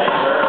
Thanks, sir.